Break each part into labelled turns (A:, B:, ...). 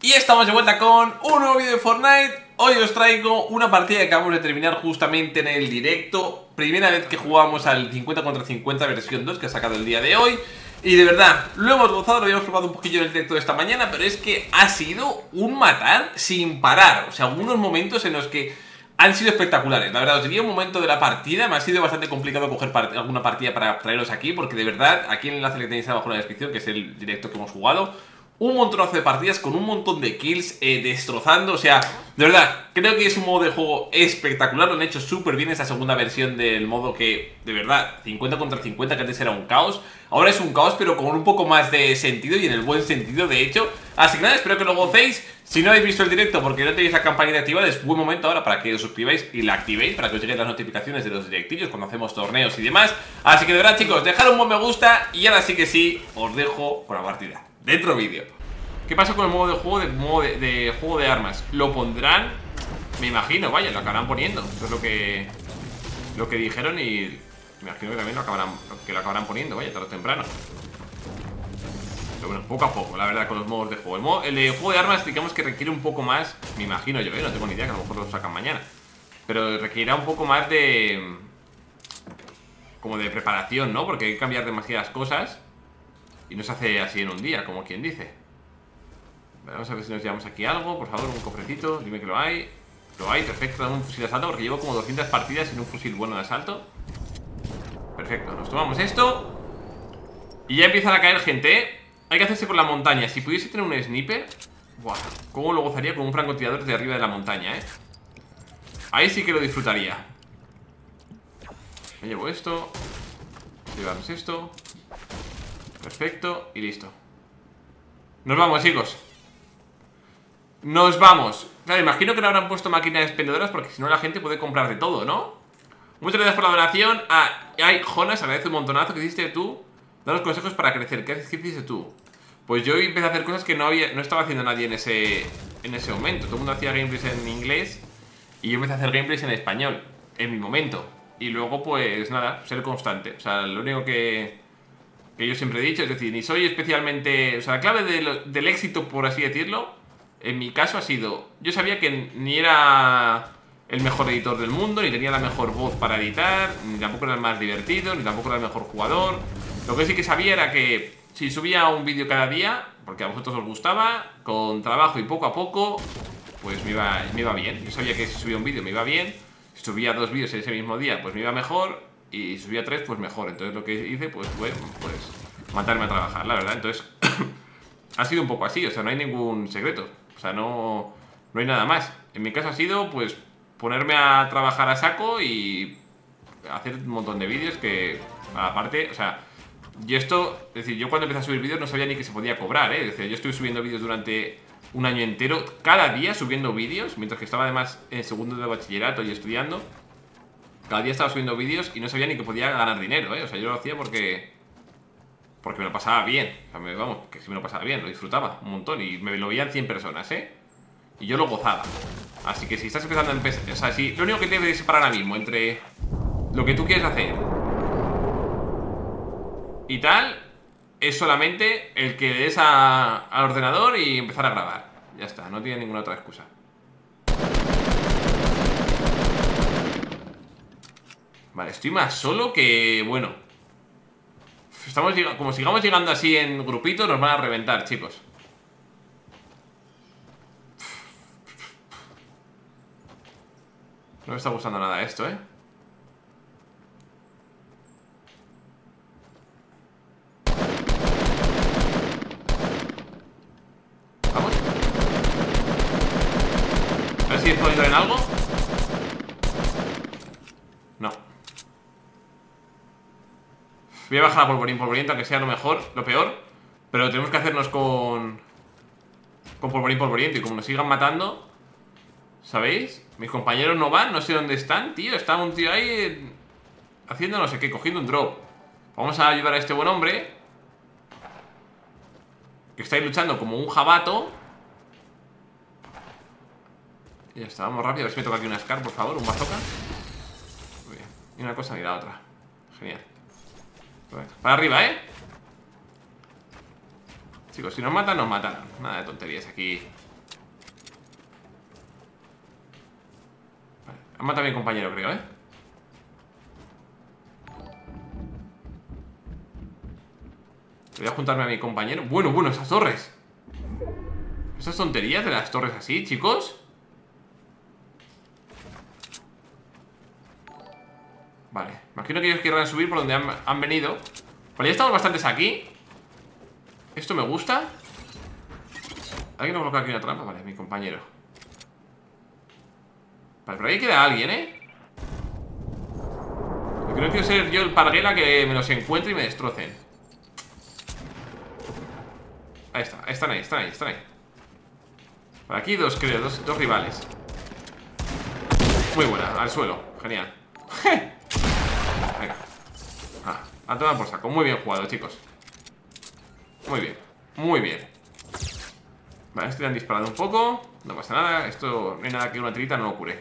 A: Y estamos de vuelta con un nuevo vídeo de Fortnite Hoy os traigo una partida que acabamos de terminar justamente en el directo Primera vez que jugamos al 50 contra 50 versión 2 que ha sacado el día de hoy Y de verdad, lo hemos gozado, lo habíamos probado un poquillo en el directo de esta mañana Pero es que ha sido un matar sin parar O sea, algunos momentos en los que han sido espectaculares. La verdad, os diría un momento de la partida. Me ha sido bastante complicado coger alguna partida para traeros aquí, porque de verdad, aquí en el enlace que tenéis abajo en la descripción, que es el directo que hemos jugado, un montonazo de partidas con un montón de kills eh, destrozando, o sea, de verdad, creo que es un modo de juego espectacular, lo han hecho súper bien esta segunda versión del modo que, de verdad, 50 contra 50, que antes era un caos, ahora es un caos pero con un poco más de sentido y en el buen sentido, de hecho, así que nada, espero que lo gocéis, si no habéis visto el directo porque no tenéis la campaña activada, es buen momento ahora para que os suscribáis y la activéis para que os lleguen las notificaciones de los directillos cuando hacemos torneos y demás, así que de verdad chicos, dejad un buen me gusta y ahora sí que sí, os dejo por la partida dentro vídeo. ¿Qué pasa con el modo de juego de, modo de, juego de armas? Lo pondrán, me imagino, vaya, lo acabarán poniendo. Eso es lo que lo que dijeron y me imagino que también lo acabarán, que lo acabarán poniendo, vaya, tarde o temprano. Pero bueno, poco a poco, la verdad, con los modos de juego. El, de juego de armas, digamos que requiere un poco más, me imagino yo, ¿eh? no tengo ni idea, que a lo mejor lo sacan mañana. Pero requerirá un poco más de... Como de preparación, ¿no? Porque hay que cambiar demasiadas cosas y no se hace así en un día, como quien dice. Vamos a ver si nos llevamos aquí algo, por favor, un cofrecito, dime que lo hay. Lo hay, perfecto, dame un fusil de asalto porque llevo como 200 partidas sin un fusil bueno de asalto. Perfecto, nos tomamos esto. Y ya empiezan a caer gente, ¿eh? Hay que hacerse por la montaña. Si pudiese tener un sniper, Buah, cómo lo gozaría con un francotirador de arriba de la montaña, ¿eh? Ahí sí que lo disfrutaría. Me llevo esto. Llevamos esto. Perfecto, y listo. Nos vamos, chicos. Nos vamos Claro, imagino que no habrán puesto máquinas expendedoras Porque si no la gente puede comprar de todo, ¿no? Muchas gracias por la donación Ah, Jonas, agradece un montonazo ¿Qué hiciste tú? Danos consejos para crecer ¿Qué, hiciste tú? Pues yo empecé a hacer cosas que no había no estaba haciendo nadie en ese, en ese momento Todo el mundo hacía gameplays en inglés Y yo empecé a hacer gameplays en español En mi momento Y luego, pues nada, ser constante O sea, lo único que, que yo siempre he dicho Es decir, ni soy especialmente... O sea, la clave del éxito, por así decirlo en mi caso ha sido, yo sabía que ni era el mejor editor del mundo, ni tenía la mejor voz para editar, ni tampoco era el más divertido, ni tampoco era el mejor jugador. Lo que sí que sabía era que si subía un vídeo cada día, porque a vosotros os gustaba, con trabajo y poco a poco, pues me iba, me iba bien. Yo sabía que si subía un vídeo me iba bien, si subía dos vídeos en ese mismo día, pues me iba mejor, y subía tres, pues mejor. Entonces lo que hice, pues fue pues, matarme a trabajar, la verdad. Entonces, ha sido un poco así, o sea, no hay ningún secreto. O sea, no, no hay nada más. En mi caso ha sido, pues, ponerme a trabajar a saco y hacer un montón de vídeos que, aparte, o sea, yo esto, es decir, yo cuando empecé a subir vídeos no sabía ni que se podía cobrar, ¿eh? Es decir, yo estoy subiendo vídeos durante un año entero, cada día subiendo vídeos, mientras que estaba además en segundo de bachillerato y estudiando. Cada día estaba subiendo vídeos y no sabía ni que podía ganar dinero, ¿eh? O sea, yo lo hacía porque porque me lo pasaba bien. O sea, me, vamos, que sí me lo pasaba bien, lo disfrutaba un montón. Y me lo veían 100 personas, ¿eh? Y yo lo gozaba. Así que si estás empezando a empezar... O sea, si lo único que debes separar ahora mismo entre lo que tú quieres hacer y tal, es solamente el que des al ordenador y empezar a grabar. Ya está, no tiene ninguna otra excusa. Vale, estoy más solo que... Bueno, Estamos, como sigamos llegando así en grupito, nos van a reventar, chicos. No me está gustando nada esto, ¿eh? Vamos. A ver si entrar en algo. Voy a bajar a polvorín polvoriento, aunque sea lo mejor, lo peor. Pero tenemos que hacernos con... Con polvorín polvoriento. Y como nos sigan matando... ¿Sabéis? Mis compañeros no van, no sé dónde están, tío. Está un tío ahí... Haciendo no sé qué, cogiendo un drop. Vamos a ayudar a este buen hombre. Que está ahí luchando como un jabato. Y ya está, vamos rápido. A ver si me toca aquí una Scar, por favor, un bazooka. Muy bien. Y una cosa y la otra. Genial. Para arriba, ¿eh? Chicos, si nos matan, nos matan. Nada de tonterías aquí. Vale, Han matado a mi compañero, creo, ¿eh? Voy a juntarme a mi compañero. Bueno, bueno, esas torres. Esas tonterías de las torres así, chicos Vale, imagino que ellos querrán subir por donde han, venido. Vale, ya estamos bastantes aquí. Esto me gusta. ¿Alguien ha colocado aquí una trampa? Vale, mi compañero. Vale, pero ahí queda alguien, ¿eh? Yo no quiero ser yo el parguela que me los encuentre y me destrocen. Ahí está, están ahí, están ahí, están ahí. Por aquí dos, creo, dos, dos rivales. Muy buena, al suelo, genial. Ah, a tomar por saco, muy bien jugado, chicos. Muy bien, muy bien. Vale, este le han disparado un poco No pasa nada, esto no hay nada que una tirita no lo cure.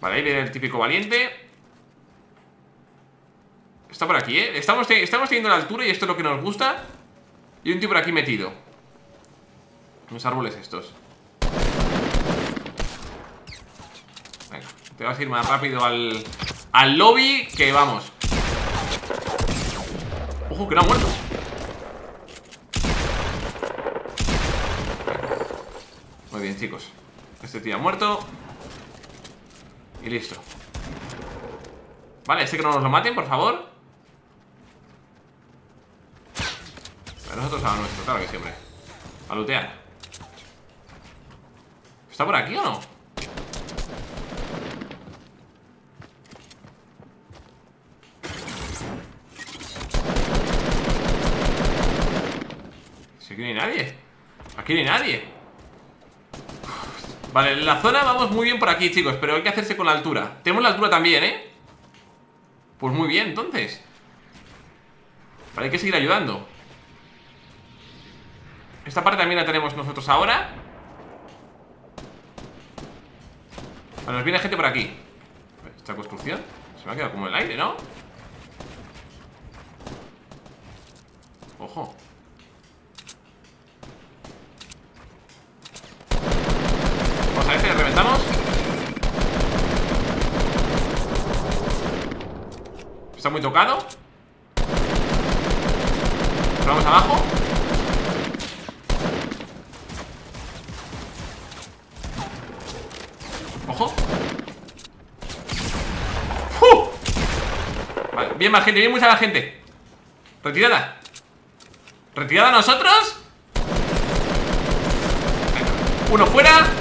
A: Vale, ahí viene el típico valiente. Está por aquí, ¿eh? Estamos, estamos teniendo la altura y esto es lo que nos gusta. Y un tío por aquí metido. Los árboles estos. Venga, te vas a ir más rápido al, al lobby Que vamos Ojo, que no ha muerto. Muy bien, chicos. Este tío ha muerto. Y listo. Vale, este que no nos lo maten, por favor. Nosotros a nuestro, claro que siempre A lootear. ¿Está por aquí o no? Aquí no hay nadie. Aquí no hay nadie. Vale, en la zona vamos muy bien por aquí, chicos Pero hay que hacerse con la altura. Tenemos la altura también, ¿eh? Pues muy bien, entonces. Vale, hay que seguir ayudando. Esta parte también la tenemos nosotros ahora. Bueno, nos viene gente por aquí. Esta construcción Se me ha quedado como el aire, ¿no? Ojo Vamos a ver si le reventamos. Está muy tocado. Vamos abajo. Bien más gente, bien mucha gente. Retirada. ¿Retirada nosotros? Uno fuera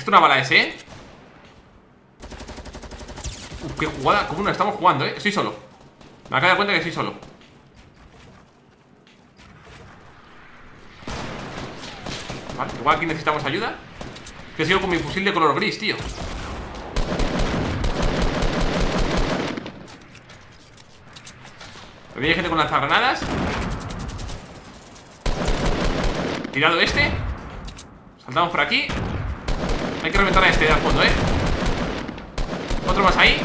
A: Esto una bala ese, ¿eh? Uf, qué jugada, cómo nos estamos jugando, ¿eh? Estoy solo. Me acabo de dar cuenta que estoy solo. Vale, igual aquí necesitamos ayuda. Que sigo con mi fusil de color gris, tío. Viene gente con lanzagranadas. Tirado este. Saltamos por aquí Hay que reventar a este de al fondo, ¿eh? Otro más ahí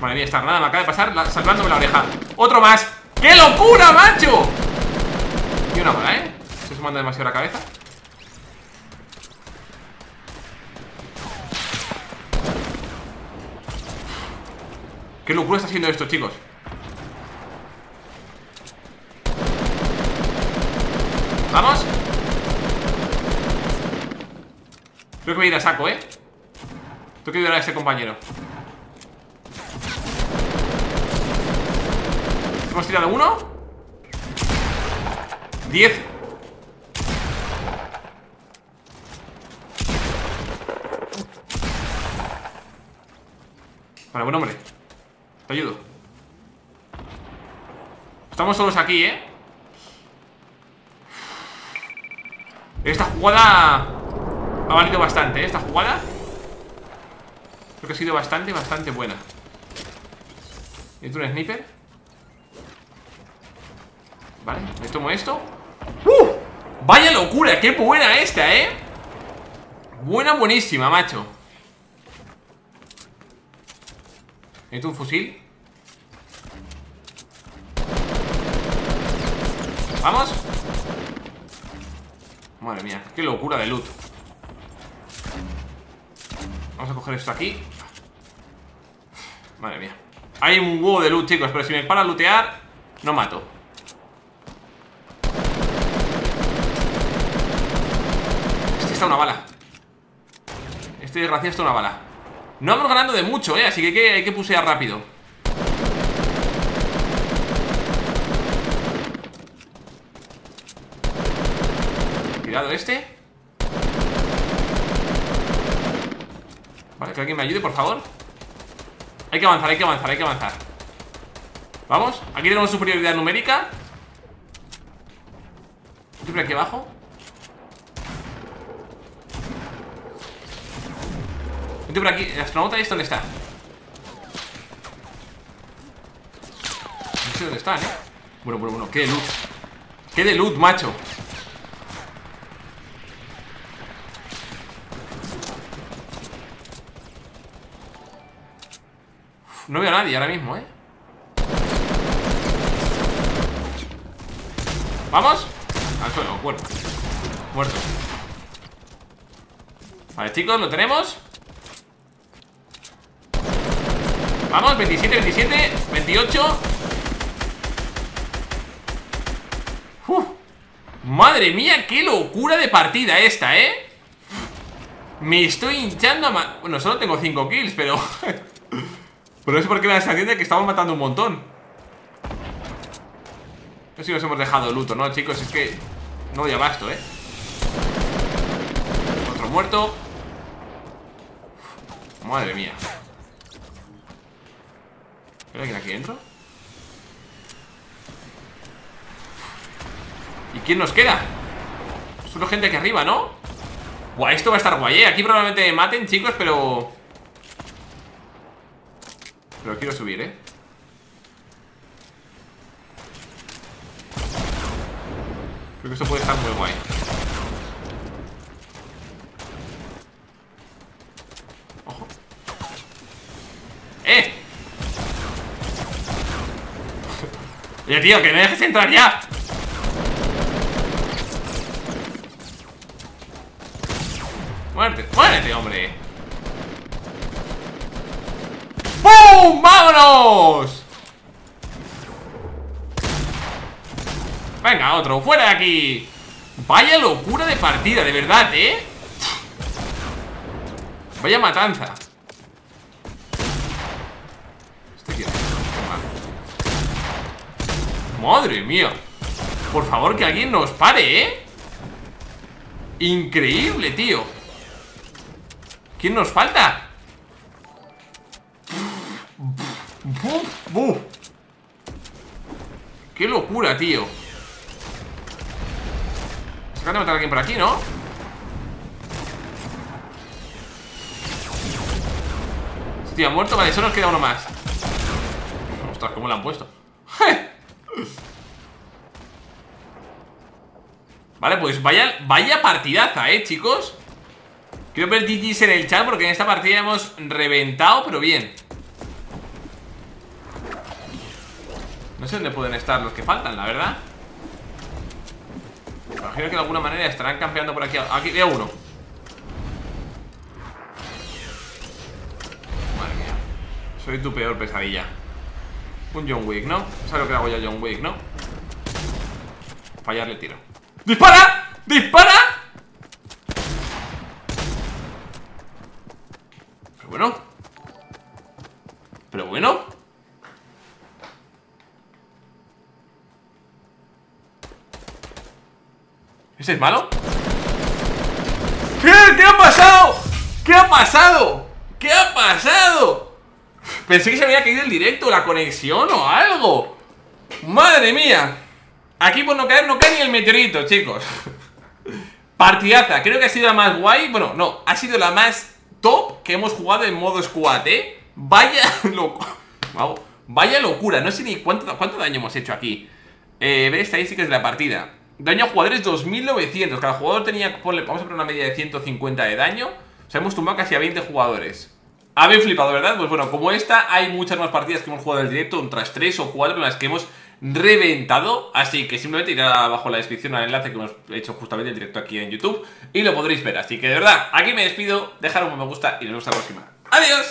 A: Madre mía, esta granada me acaba de pasar Salvándome la oreja ¡Otro más! ¡Qué locura, macho! Y una bala, ¿eh? Se sumando demasiado la cabeza ¿Qué locura está haciendo esto, chicos? ¿Vamos? Creo que voy a ir a saco, ¿eh? Tengo que ayudar a ese compañero ¿Hemos tirado uno? Diez Vale, buen hombre te ayudo Estamos solos aquí, ¿eh? Esta jugada Ha valido bastante, ¿eh? Esta jugada Creo que ha sido bastante, bastante buena. Necesito un sniper. Vale, me tomo esto. ¡Uh! Vaya locura, qué buena esta, ¿eh? Buena, buenísima, macho. Necesito un fusil. Vamos. Madre mía, qué locura de loot Vamos a coger esto aquí. Madre mía. Hay un huevo de loot, chicos Pero si me para a lootear, no mato. Este está una bala. Este desgraciado está una bala. No vamos ganando de mucho, eh Así que hay que, hay que pusear rápido. Cuidado este Vale, que alguien me ayude, por favor. Hay que avanzar, hay que avanzar, hay que avanzar. Vamos, aquí tenemos superioridad numérica. Por aquí abajo. Vete por aquí, el astronauta este dónde está No sé dónde están, eh Bueno, bueno, bueno, qué de loot Qué de loot, macho No veo a nadie ahora mismo, ¿eh? ¿Vamos? Al suelo, muerto Muerto Vale, chicos, lo tenemos Vamos, 27, 27 28 Uf. Madre mía, qué locura de partida esta, ¿eh? Me estoy hinchando a... Bueno, solo tengo 5 kills, pero... Pero no sé por me da esa de que estamos matando un montón No sé si nos hemos dejado luto, ¿no, chicos? Es que no doy abasto, ¿eh? Otro muerto Madre mía ¿Hay alguien aquí dentro? ¿Y quién nos queda? Solo gente aquí arriba, ¿no? Buah, esto va a estar guay, ¿eh? Aquí probablemente me maten, chicos, pero... Pero quiero subir, ¿eh? Creo que esto puede estar muy guay Ojo ¡Eh! Oye, tío, que me dejes entrar ya Venga, otro, fuera de aquí Vaya locura de partida, de verdad, ¿eh? Vaya matanza Este Madre mía Por favor, que alguien nos pare, ¿eh? Increíble, tío ¿Quién nos falta? ¡Qué locura, tío! Se acaba de matar a alguien por aquí, ¿no? Hostia, muerto, vale, solo nos queda uno más Ostras, ¿cómo lo han puesto? Vale, pues vaya, vaya partidaza, ¿eh, chicos? Quiero ver GG's en el chat porque en esta partida hemos reventado, pero bien No sé dónde pueden estar los que faltan, la verdad Imagino que de alguna manera estarán campeando por aquí Aquí veo uno Madre mía Soy tu peor pesadilla Un John Wick, ¿no? ¿Sabes lo que hago yo John Wick, no? Fallarle tiro ¡Dispara! ¡Dispara! ¿Ese es malo? ¿Qué? ¿Qué ha pasado? ¿Qué ha pasado? ¿Qué ha pasado? Pensé que se había caído el directo, la conexión o algo ¡Madre mía! Aquí por no caer, no cae ni el meteorito, chicos Partidaza, creo que ha sido la más guay Bueno, no, ha sido la más top que hemos jugado en modo squad, ¿eh? Vaya loco Vaya locura, no sé ni cuánto, cuánto daño hemos hecho aquí eh, Ver estadísticas de la partida Daño a jugadores 2900. Cada jugador tenía, vamos a poner una media de 150 de daño. O sea, hemos tumbado casi a 20 jugadores. Habéis flipado, ¿verdad? Pues bueno, como esta, hay muchas más partidas que hemos jugado en el directo, otras 3 o 4 en las que hemos reventado. Así que simplemente irá abajo en la descripción al enlace que hemos hecho justamente en directo aquí en YouTube y lo podréis ver. Así que de verdad, aquí me despido, dejar un me gusta y nos vemos la próxima. ¡Adiós!